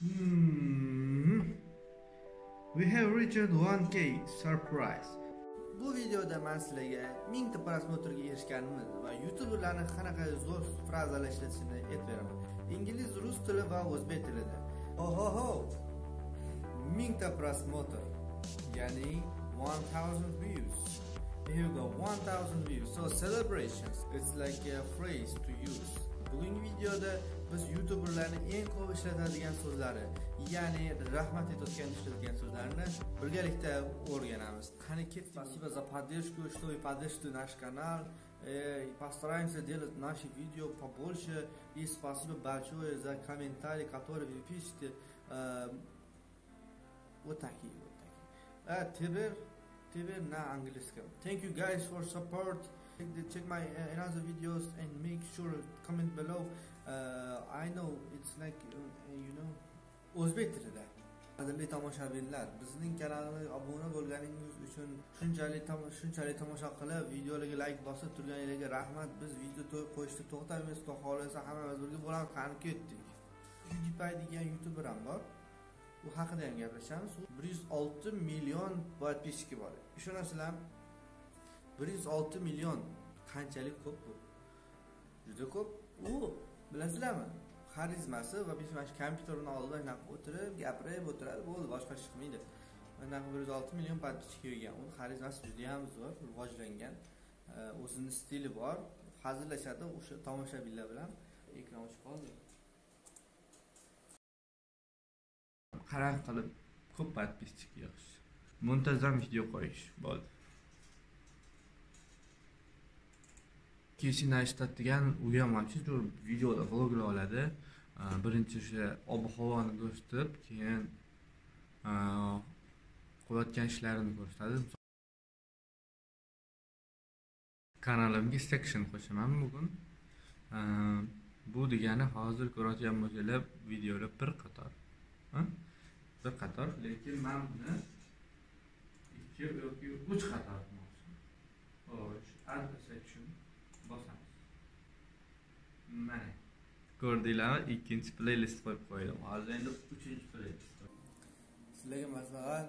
Hmm. We have reached 1k surprise. Bu videoda men sizlarga 1000 ta prosmotrga erishganimiz va youtuberlarni qanaqa zo'r frazalar ishlatishini aytib beraman. Ingliz, rus tili va o'zbek tilida. Ohoho! Mingta prosmotr, ya'ni 1000 views. Here you go, 1000 views. So celebrations, it's like a phrase to use. Bugungi videoda biz youtuberlarni eng ko'p ishlatadigan so'zlari, ya'ni rahmat aytayotgan ishlatgan so'zlarini birgalikda o'rganamiz. Qani ketdik. Спасибо за поддержку, что вы поддержите наш канал. Постараемся делать наши видео побольше. И спасибо большое за комментарии, которые вы пишете. Вот такие, вот такие. Теперь, теперь на английском. Thank you guys for support. Check my uh, another videos and make sure comment below. Uh, I know it's like uh, uh you know o'zbek tilida. Qadrli tomoshabinlar bizning kanalga obuna bo'lganingiz uchun shunchalik shunchalik tomosha qilib videolarga layk bosib turganinglarga rahmat. Biz video qo'yishni to'xtamaymiz xudo xohlasa hammamiz birga bo'lamiz. Qani ketdik? Pewdiepie degan youtuber ham bor. U haqida ham gaplashamiz. Bir yuz olti million подписчики bor. Ishonasizlarmi bir yuz olti million qanchalik ko'p bu? Juda ko'p. U bilasizlarmi xarizmasi va mana shu kompyuterni oldida shunaqa o'tirib gapirib o'tiradi. Bo'ldi boshqa ish qilmaydi. Anaqa bir yuz olti million подписчик kelgan uni xarizmasi judayam zo'r rivojlangan. O'zini stili bor. Hazillashadi o'sha tomoshabinlar bilan ekran o'chib qoldi. Qarang qilib ko'p подписчик yig'ish. Muntazam video qo'yish bo'ldi. Keyin ishlatadigan u ham вообще videoda vloglar oladi. Birinchi o'sha ob havoni ko'rsatib keyin qilayotgan ishlarini ko'rsatadi. Kanalimga section qo'shaman bugun. Bu degani hozir ko'rayotgan bo'lsanglar videolar bir qator bir qator lekin man buni ikki yoki uch qator mana ko'rdinglarmi? Ikkinchi playlist qo'yib qo'ydim. Hozir endi uchinchi playlist. Sizlarga maslahat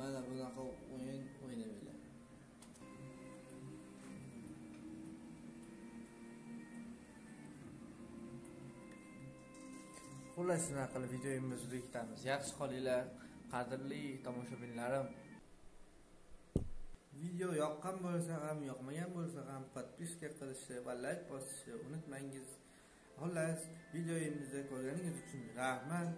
mana bunaqa o'yin o'ynamanglar xullas shunaqa qilib videomizni ketamiz yaxshi qolinglar. Qadrli tomoshabinlarim video yoqqan bo'lsa ham yoqmagan bo'lsa ham подписка qilishni va layk bosishni unutmangiz. Xullas videoyimizni ko'rganingiz uchun rahmat.